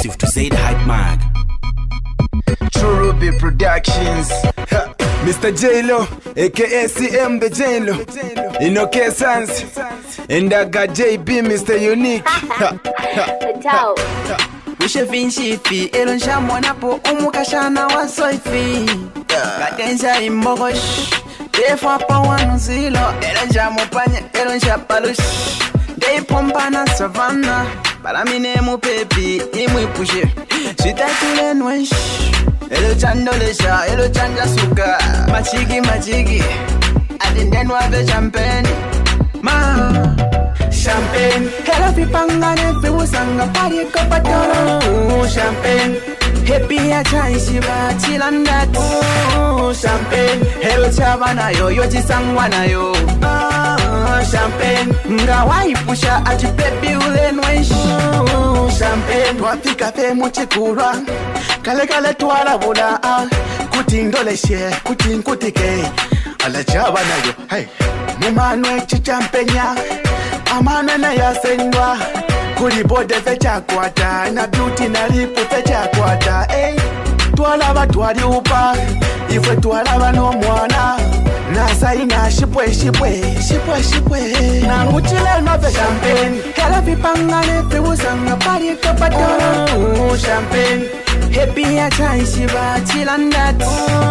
exclusive to say the hype mag. True Ruby Productions. Ha, Mr. J-Lo, aka CM the J-Lo. Inoke Sans. And I got JB, Mr. Unique. Vinshifi elo nshamwonapo umukashana wa soifi katenja imbogosh defapa pawanuzilo elo nshamupanye elo nshapalush ndeipombana savana balamine mupepi imwipushe switatulenwesh elo chandolesha elo chanjasuka machigi machigi atindenwave champeni ma. Champagne. Hello vipangane viusanga pari kopatoro champagne. Happy achaishiba chilandat champagne. Hello chava nayo yochisangwa nayo Ah, champagne. Ngawaipusha ati baby ulenwesh champagne. Twafika fe muchikulwa kale kale twalabula ah, kuti ndoleshe kuti nkutike. Alachava nayo hey. mumanwe chichampenya. Amana nayasenywa kuli bode fechakwata na beauty na lipu fechakwata hey. twalaba twaliupa ifwe twalaba n'omwana nasaina shipwe shipwe shipwe shipwe. Nanguchilelmave champagne. Kala vipangane viusanga pali kapatoro oh, oh, oh, champagne. Happy achaishiba chilandat champagne